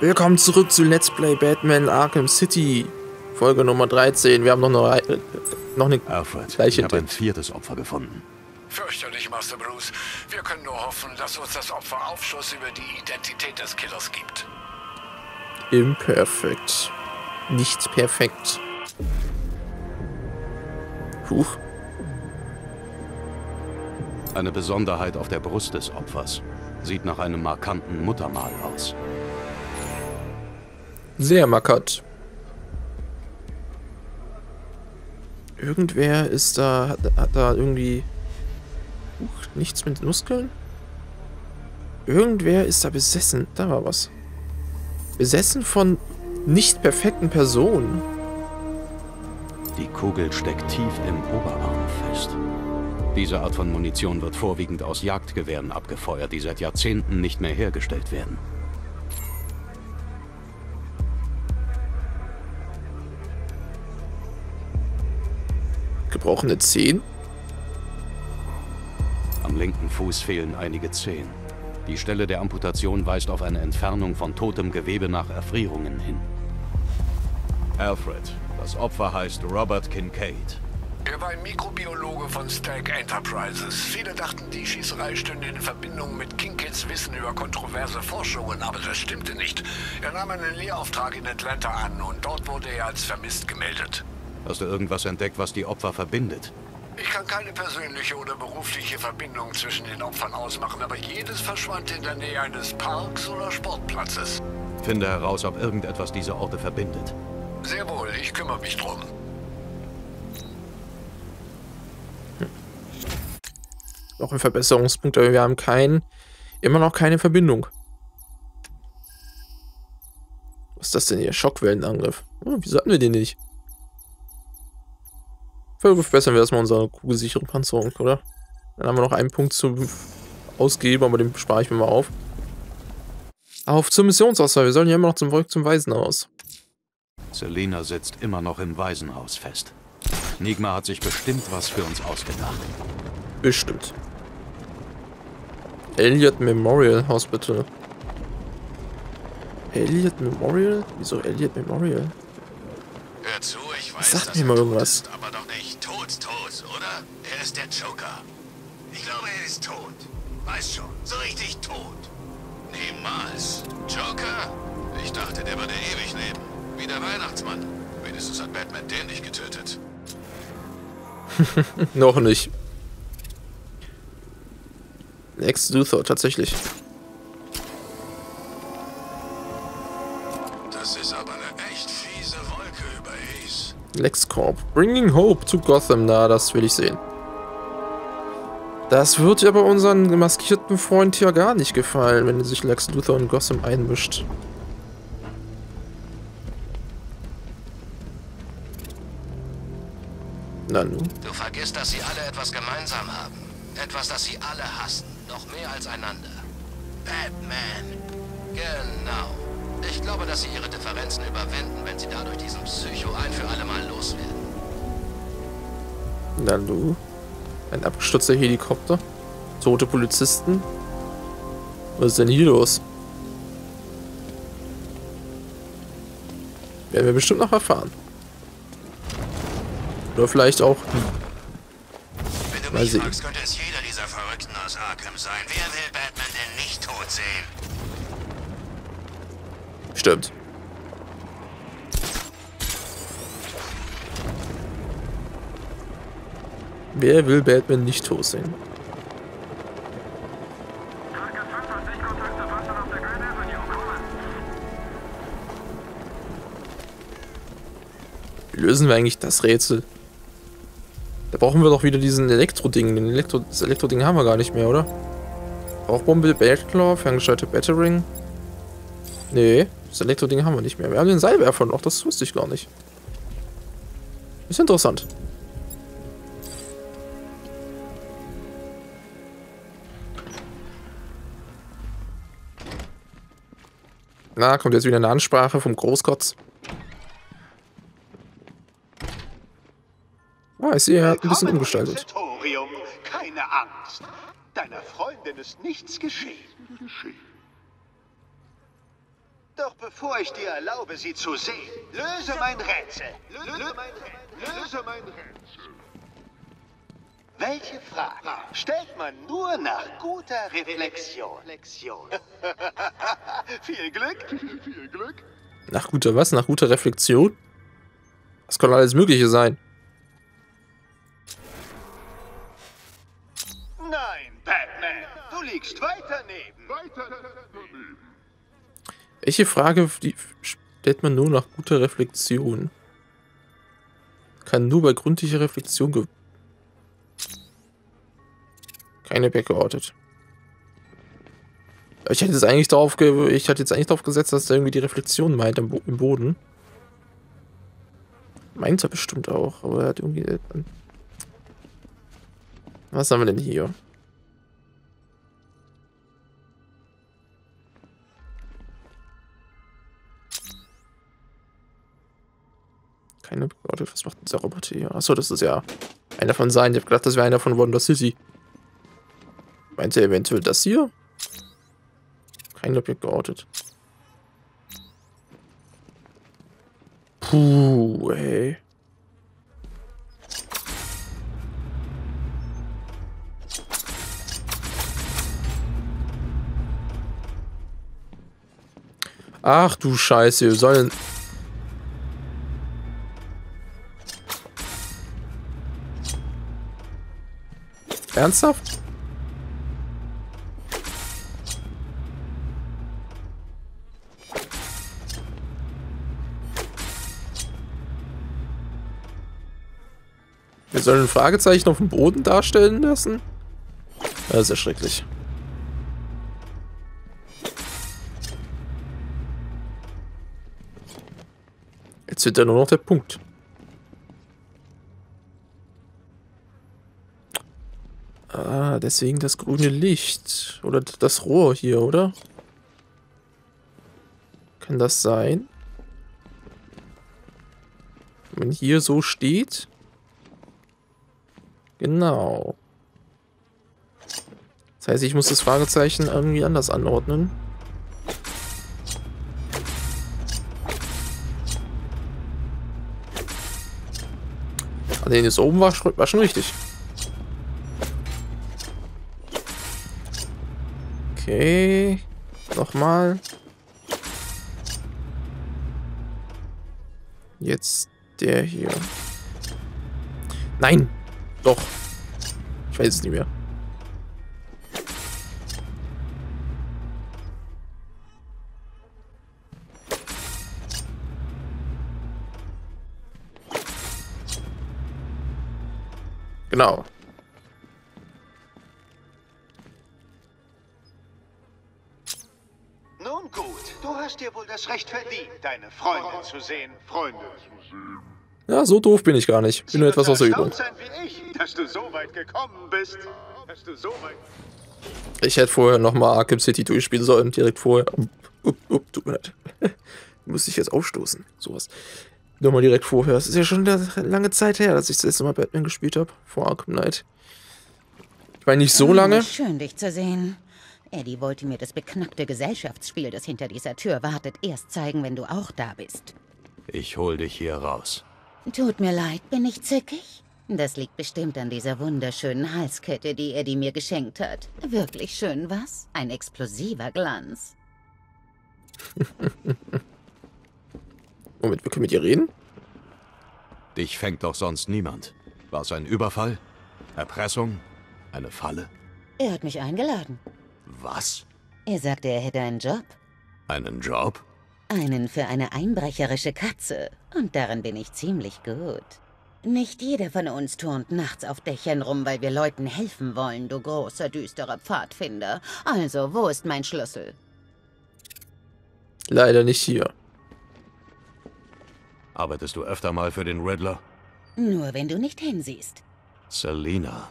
Willkommen zurück zu Let's Play Batman Arkham City. Folge Nummer 13. Wir haben noch eine, äh, noch eine Alfred, gleiche ich habe ein viertes Opfer gefunden. Fürchterlich, Master Bruce. Wir können nur hoffen, dass uns das Opfer Aufschluss über die Identität des Killers gibt. Imperfekt. Nicht perfekt. Huch. Eine Besonderheit auf der Brust des Opfers. Sieht nach einem markanten Muttermal aus. Sehr markant. Irgendwer ist da, hat, hat da irgendwie Huch, nichts mit Muskeln? Irgendwer ist da besessen. Da war was. Besessen von nicht perfekten Personen. Die Kugel steckt tief im Oberarm fest. Diese Art von Munition wird vorwiegend aus Jagdgewehren abgefeuert, die seit Jahrzehnten nicht mehr hergestellt werden. Gebrochene Zehen? Am linken Fuß fehlen einige Zehen. Die Stelle der Amputation weist auf eine Entfernung von totem Gewebe nach Erfrierungen hin. Alfred, das Opfer heißt Robert Kincaid. Er war ein Mikrobiologe von Stag Enterprises. Viele dachten, die Schießerei stünde in Verbindung mit Kinkits Wissen über kontroverse Forschungen, aber das stimmte nicht. Er nahm einen Lehrauftrag in Atlanta an und dort wurde er als vermisst gemeldet. Hast du irgendwas entdeckt, was die Opfer verbindet? Ich kann keine persönliche oder berufliche Verbindung zwischen den Opfern ausmachen, aber jedes verschwand in der Nähe eines Parks oder Sportplatzes. Finde heraus, ob irgendetwas diese Orte verbindet. Sehr wohl, ich kümmere mich drum. Noch ein Verbesserungspunkt, aber wir haben keinen, immer noch keine Verbindung. Was ist das denn hier? Schockwellenangriff. Oh, wieso hatten wir den nicht? Verbessern wir erstmal unsere kugelsichere Panzerung, oder? Dann haben wir noch einen Punkt zu ausgeben, aber den spare ich mir mal auf. Auf zur Missionsauswahl. Wir sollen ja immer noch zum Volk zum Waisenhaus. Selina sitzt immer noch im Waisenhaus fest. Nigma hat sich bestimmt was für uns ausgedacht. Bestimmt. Elliot Memorial Hospital. Elliot Memorial? Wieso Elliot Memorial? Hör zu, ich weiß, Sag mir mal irgendwas. Ist, aber doch nicht ist der Joker. Ich glaube, er ist tot. Weiß schon, so richtig tot. Niemals. Joker? Ich dachte, der würde ewig leben. Wie der Weihnachtsmann. Wenigstens hat Batman den nicht getötet. Noch nicht. Lex Luthor, tatsächlich. Das ist aber eine echt fiese Wolke über Ace. LexCorp. Bringing Hope to Gotham. Na, das will ich sehen. Das wird aber unseren maskierten Freund hier gar nicht gefallen, wenn sich Lex Luthor in Gotham einmischt. Na nun. Du vergisst, dass sie alle etwas gemeinsam haben. Etwas, das sie alle hassen. Noch mehr als einander. Batman. Genau. Ich glaube, dass sie ihre Differenzen überwinden, wenn sie dadurch diesen Psycho ein für alle Mal loswerden. Na nun. Ein abgestürzter Helikopter. Tote Polizisten. Was ist denn hier los? Werden wir bestimmt noch erfahren. Oder vielleicht auch Wenn du Mal mich sehen. fragst, könnte es jeder dieser Verrückten aus Arkham sein. Wer will Batman denn nicht tot sehen? Stimmt. Wer will Batman nicht tot sehen? Wie lösen wir eigentlich das Rätsel? Da brauchen wir doch wieder diesen Elektro-Ding. Elektro das Elektro-Ding haben wir gar nicht mehr, oder? Rauchbombe, Batclaw, ferngesteuerte Battering. Nee, das Elektro-Ding haben wir nicht mehr. Wir haben den Seilwerfer noch, das wusste ich gar nicht. Ist interessant. Na, kommt jetzt wieder eine Ansprache vom Großkotz. Ah, ich sehe, er hat ein bisschen umgestaltet. Keine Angst. Deiner Freundin ist nichts geschehen. Doch bevor ich dir erlaube, sie zu sehen, löse mein Rätsel. Lö lö mein Rätsel. Löse mein Rätsel. Welche Frage stellt man nur nach guter Reflexion? Viel Glück. Viel Glück. Nach guter was? Nach guter Reflexion? Das kann alles Mögliche sein. Nein, Batman. Du liegst weiter neben. Weiter daneben. Welche Frage die stellt man nur nach guter Reflexion? Kann nur bei gründlicher Reflexion keine geortet. Ich hätte jetzt eigentlich darauf ich hatte jetzt eigentlich darauf gesetzt, dass er irgendwie die Reflexion meint im, Bo im Boden. Meint er bestimmt auch, aber er hat irgendwie. äh, Was haben wir denn hier? Keine Beordnung. Was macht dieser Roboter hier? Achso, das ist ja einer von seinen. Ich hab gedacht, das wäre einer von Wonder City. Meint er eventuell das hier? Kein Objekt geortet. Puh, ey. Ach du Scheiße, wir sollen... Ernsthaft? Wir sollen ein Fragezeichen auf dem Boden darstellen lassen? Das ist ja schrecklich. Jetzt wird ja nur noch der Punkt. Ah, deswegen das grüne Licht. Oder das Rohr hier, oder? Kann das sein? Wenn hier so steht. Genau. Das heißt, ich muss das Fragezeichen irgendwie anders anordnen. Ah, den ist oben war, war schon richtig. Okay. Nochmal. Jetzt der hier. Nein! Doch. Ich weiß es nicht mehr. Genau. Nun gut, du hast dir wohl das Recht verdient, deine Freundin zu sehen. Sehen. Ja, so doof bin ich gar nicht. Bin nur etwas aus der Übung. sein wie ich, dass du so weit gekommen bist. Dass du so weit... Ich hätte vorher nochmal Arkham City durchspielen sollen, direkt vorher. Upp, upp, tut mir leid. Musste ich jetzt aufstoßen. Sowas. Nochmal direkt vorher. Es ist ja schon eine lange Zeit her, dass ich das letzte Mal Batman gespielt habe. Vor Arkham Knight. Ich meine, nicht so lange. Ah, Schön, dich zu sehen. Eddie wollte mir das beknackte Gesellschaftsspiel, das hinter dieser Tür wartet, erst zeigen, wenn du auch da bist. Ich hol dich hier raus. Tut mir leid, bin ich zickig? Das liegt bestimmt an dieser wunderschönen Halskette, die Eddie mir geschenkt hat. Wirklich schön, was? Ein explosiver Glanz. Moment, wir können mit ihr reden? Dich fängt doch sonst niemand. War es ein Überfall? Erpressung? Eine Falle? Er hat mich eingeladen. Was? Er sagte, er hätte einen Job. Einen Job? Einen für eine einbrecherische Katze. Und darin bin ich ziemlich gut. Nicht jeder von uns turnt nachts auf Dächern rum, weil wir Leuten helfen wollen, du großer, düsterer Pfadfinder. Also, wo ist mein Schlüssel? Leider nicht hier. Arbeitest du öfter mal für den Riddler? Nur wenn du nicht hinsiehst. Selina.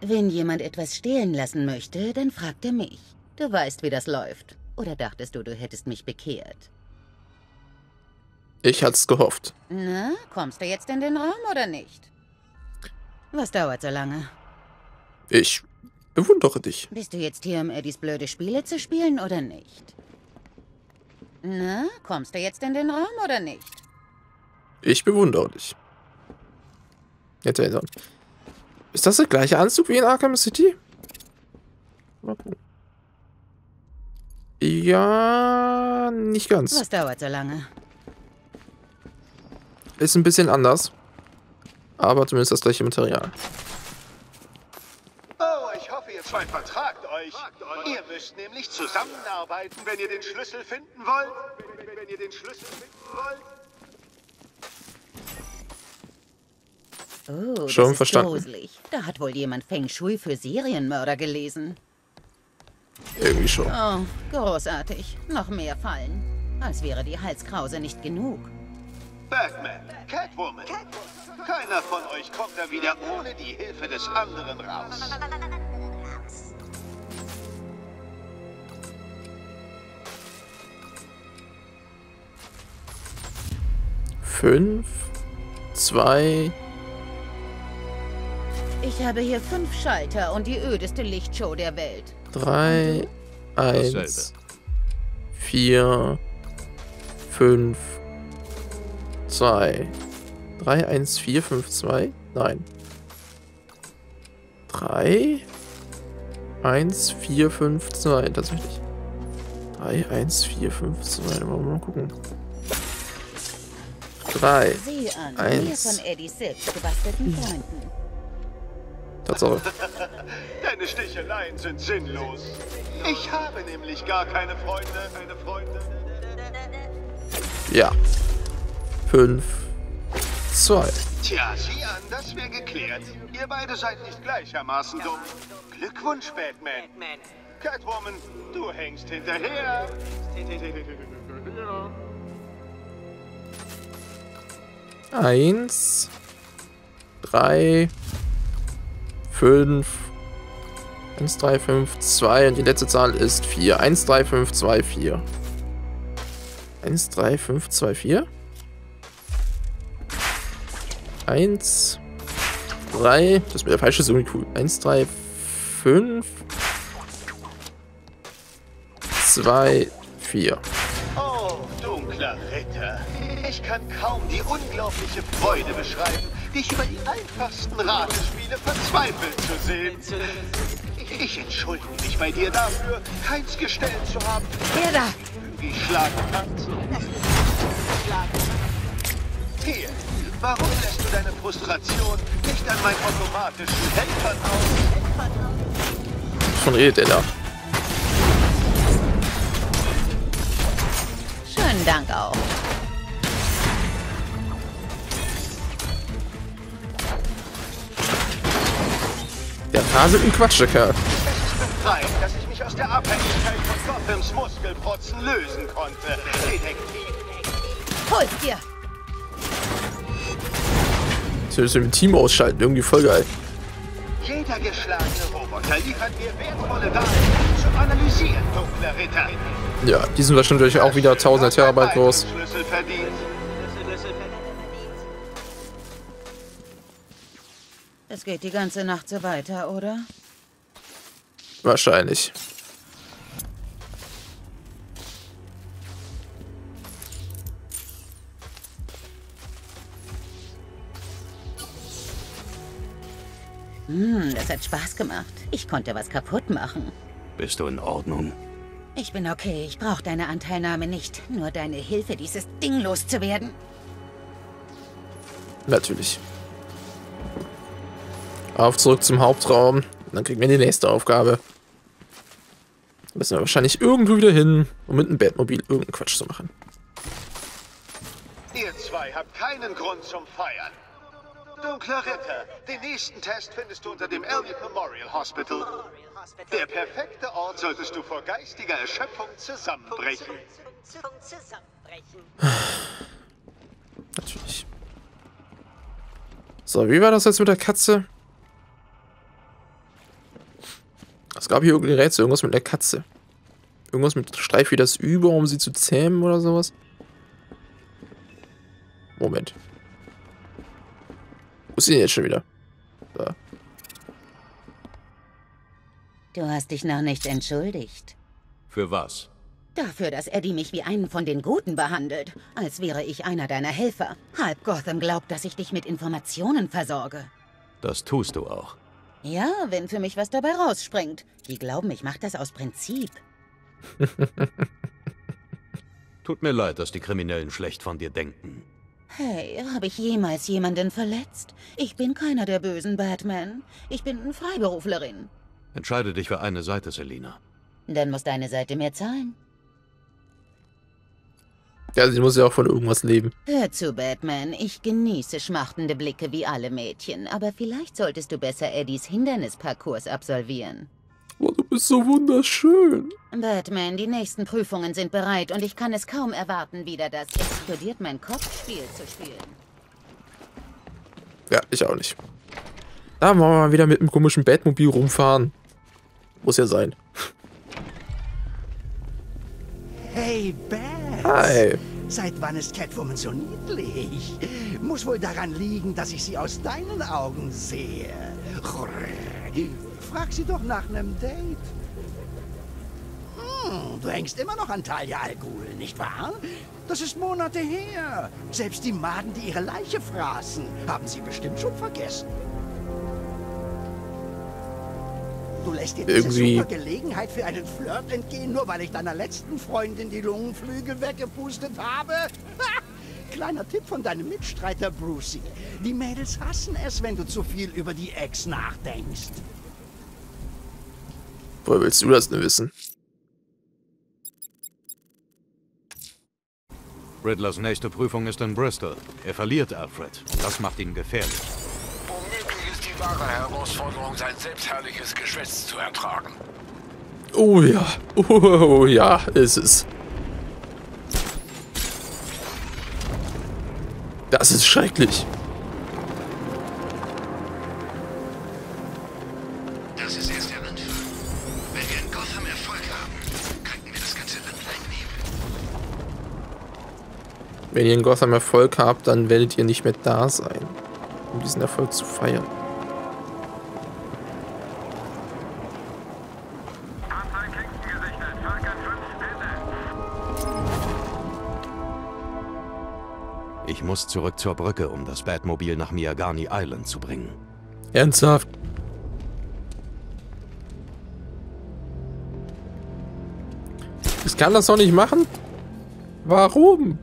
Wenn jemand etwas stehlen lassen möchte, dann fragt er mich. Du weißt, wie das läuft. Oder dachtest du, du hättest mich bekehrt? Ich hat's gehofft. Na, kommst du jetzt in den Raum oder nicht? Was dauert so lange? Ich bewundere dich. Bist du jetzt hier, um Eddies blöde Spiele zu spielen oder nicht? Na, kommst du jetzt in den Raum oder nicht? Ich bewundere dich. Jetzt erinnern. Ist das der gleiche Anzug wie in Arkham City? Ja, nicht ganz. Was dauert so lange? Ist ein bisschen anders. Aber zumindest das gleiche Material. Oh, ich hoffe, ihr zwei vertragt euch. Ihr müsst nämlich zusammenarbeiten, wenn ihr den Schlüssel finden wollt. Wenn ihr den Schlüssel finden wollt. Oh, Schon das ist verstanden. gruselig. Da hat wohl jemand Feng Shui für Serienmörder gelesen. Irgendwie schon. Oh, großartig. Noch mehr Fallen. Als wäre die Halskrause nicht genug. Batman, Catwoman. Keiner von euch kommt da wieder ohne die Hilfe des anderen raus. Fünf, zwei, Ich habe hier fünf Schalter und die ödeste Lichtshow der Welt. drei, eins, vier, fünf, 2. 3, 1, 4, 5, 2. Nein. 3, 1, 4, 5, 2. Tatsächlich. 3, 1, 4, 5, 2. Dann wollen wir mal gucken. 3, 1. Tatsache. Deine Sticheleien sind sinnlos. Ich habe nämlich gar keine Freunde. Keine Freunde. Ja. Fünf, zwei. Tja, sieh an, das wäre geklärt. Ihr beide seid nicht gleichermaßen dumm. Glückwunsch, Batman. Catwoman, du hängst hinterher. Eins, drei, fünf, eins, drei, fünf, zwei und die letzte Zahl ist vier. Eins, drei, fünf, zwei, vier. Eins, drei, fünf, zwei, vier. Eins, drei, das ist mir der falsche ist irgendwie cool. Eins, drei, fünf, zwei, vier. Oh, dunkler Ritter. Ich kann kaum die unglaubliche Freude beschreiben, dich über die einfachsten Ratespiele verzweifelt zu sehen. Ich entschuldige mich bei dir dafür, keins gestellt zu haben, Wer da? wie schlagen kannst. Hier, warum lässt du deine Frustration nicht an meinen automatischen Helfern aus? Von redet er da? Schönen Dank auch. Der Hase ein Quatsch, der Kerl. Es ist befreiend, dass ich mich aus der Abhängigkeit von Gothams Muskelprotzen lösen konnte. Detektiv. Hol's dir! Ich will dem Team ausschalten, irgendwie voll geil. Jeder geschlagene Roboter liefert mir wertvolle Daten zum Analysieren, dunkler Ritter. Ja, die sind wahrscheinlich auch wieder 1000 Terabyte groß. Es geht die ganze Nacht so weiter, oder? Wahrscheinlich. Hm, das hat Spaß gemacht. Ich konnte was kaputt machen. Bist du in Ordnung? Ich bin okay. Ich brauche deine Anteilnahme nicht. Nur deine Hilfe, dieses Ding loszuwerden. Natürlich. Auf zurück zum Hauptraum. Dann kriegen wir die nächste Aufgabe. Müssen wir wahrscheinlich irgendwo wieder hin, um mit einem Batmobil irgendeinen Quatsch zu machen. Ihr zwei habt keinen Grund zum Feiern. Dunkler Ritter, den nächsten Test findest du unter dem Elliot Memorial Hospital. Der perfekte Ort solltest du vor geistiger Erschöpfung zusammenbrechen. Natürlich. So, wie war das jetzt mit der Katze? Es gab hier irgendein Rätsel, irgendwas mit der Katze. Irgendwas mit Streif wie das über, um sie zu zähmen oder sowas. Moment. Wo ist sie denn jetzt schon wieder? Da. Du hast dich noch nicht entschuldigt. Für was? Dafür, dass Eddie mich wie einen von den Guten behandelt, als wäre ich einer deiner Helfer. Halb Gotham glaubt, dass ich dich mit Informationen versorge. Das tust du auch. Ja, wenn für mich was dabei rausspringt. Die glauben, ich mache das aus Prinzip. Tut mir leid, dass die Kriminellen schlecht von dir denken. Hey, habe ich jemals jemanden verletzt? Ich bin keiner der bösen Batman. Ich bin Freiberuflerin. Entscheide dich für eine Seite, Selina. Dann muss deine Seite mehr zahlen. Ja, sie muss ja auch von irgendwas leben. Hör zu, Batman. Ich genieße schmachtende Blicke wie alle Mädchen, aber vielleicht solltest du besser Eddies Hindernisparcours absolvieren. Du bist so wunderschön. Batman, die nächsten Prüfungen sind bereit und ich kann es kaum erwarten, wieder das explodiert mein Kopfspiel zu spielen. Ja, ich auch nicht. Da wollen wir mal wieder mit einem komischen Batmobil rumfahren. Muss ja sein. Hey, Bats. Hi. Seit wann ist Catwoman so niedlich? Muss wohl daran liegen, dass ich sie aus deinen Augen sehe. Frag sie doch nach einem Date. Hm, du hängst immer noch an Talia Al Ghul, nicht wahr? Das ist Monate her. Selbst die Maden, die ihre Leiche fraßen, haben sie bestimmt schon vergessen. Du lässt dir diese Irgendwie- super Gelegenheit für einen Flirt entgehen, nur weil ich deiner letzten Freundin die Lungenflügel weggepustet habe? Ha! Kleiner Tipp von deinem Mitstreiter Brucey. Die Mädels hassen es, wenn du zu viel über die Ex nachdenkst. Woher willst du das denn wissen? Riddlers nächste Prüfung ist in Bristol. Er verliert Alfred. Das macht ihn gefährlich. Womöglich ist die wahre Herausforderung, sein selbstherrliches Geschwätz zu ertragen. Oh ja. Oh ja, ist es. Das ist schrecklich. Wenn ihr in Gotham Erfolg habt, dann werdet ihr nicht mehr da sein, um diesen Erfolg zu feiern. Ich muss zurück zur Brücke, um das Batmobil nach Miyagani Island zu bringen. Ernsthaft? Ich kann das doch nicht machen. Warum?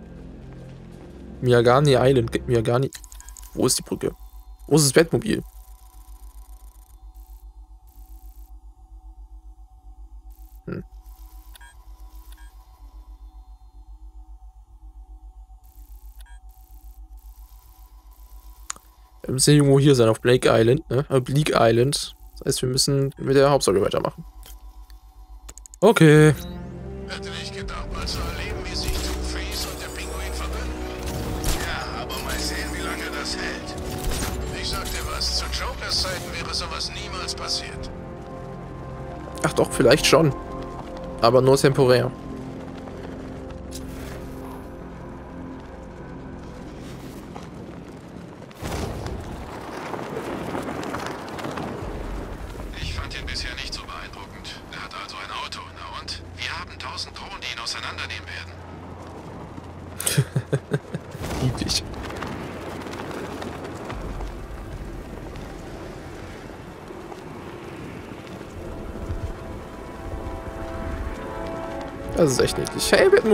Miyagani Island. Miyagani. Wo ist die Brücke? Wo ist das Bettmobil? Hm. Wir müssen irgendwo hier sein, auf Blake Island, ne? Äh, Bleak Island. Das heißt, wir müssen mit der Hauptstory weitermachen. Okay. Hätte nicht gedacht, Jokers Zeiten wäre sowas niemals passiert. Ach doch, vielleicht schon. Aber nur temporär.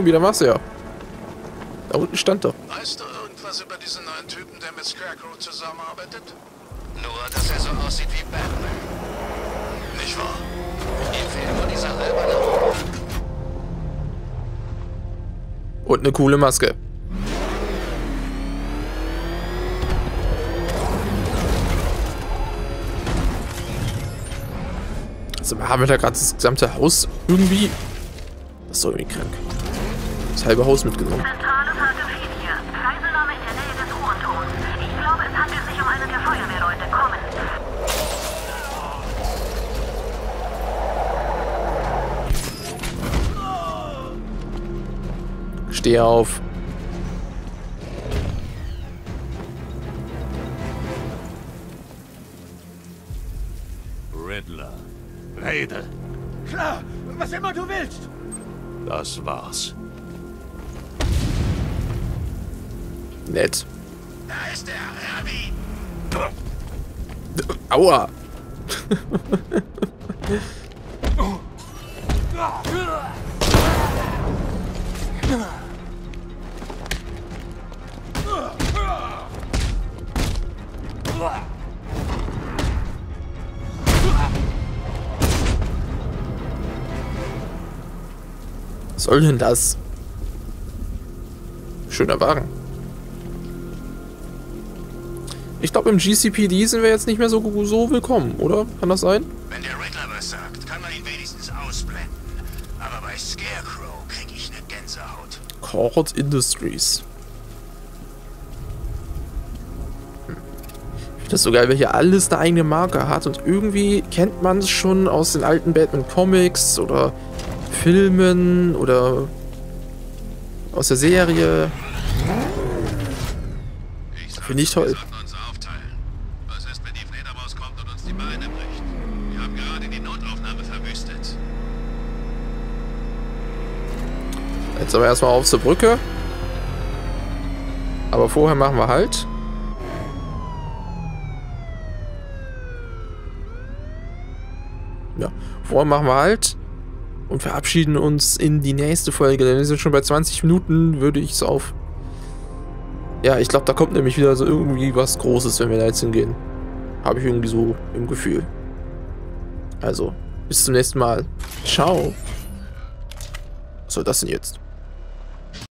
Niedlich. Hey, Batmobil, da machst du ja. Da unten stand doch. Weißt du irgendwas über diesen neuen Typen, der mit Scarecrow zusammenarbeitet? Nur, dass er so aussieht wie Batman. Nicht wahr? Ihm fehlt nur dieser alberne Und eine coole Maske. Also haben wir da gerade das gesamte Haus irgendwie... Das ist doch irgendwie krank das halbe Haus mitgenommen. Zentrale Frage 4. Geiselnahme in der Nähe des Uhrentums. Ich glaube, es handelt sich um eine der Feuerwehrleute. Kommen. Steh auf. Riddler. Rede. Klar, was immer du willst. Das war's. Nett. Da ist er, Herbie. Aua. Was soll denn das? Schöner Wagen. Ich glaube, im GCPD sind wir jetzt nicht mehr so, so willkommen, oder? Kann das sein? Wenn der Riddler was sagt, kann man ihn wenigstens ausblenden. Aber bei Scarecrow krieg ich eine Gänsehaut. Cord Industries. Hm. Das so geil, weil hier alles eine eigene Marke hat und irgendwie kennt man es schon aus den alten Batman Comics oder Filmen oder aus der Serie. Finde ich toll. Wir sollten uns aufteilen. Was ist, wenn die Fledermaus uns die Beine bricht? Wir haben gerade die Notaufnahme verwüstet. Jetzt aber erstmal auf zur Brücke. Aber vorher machen wir halt. Ja, vorher machen wir halt. Und verabschieden uns in die nächste Folge. Denn wir sind schon bei 20 Minuten, würde ich es auf. Ja, ich glaube, da kommt nämlich wieder so irgendwie was Großes, wenn wir da jetzt hingehen. Habe ich irgendwie so im Gefühl. Also, bis zum nächsten Mal. Ciao. Was soll das denn jetzt?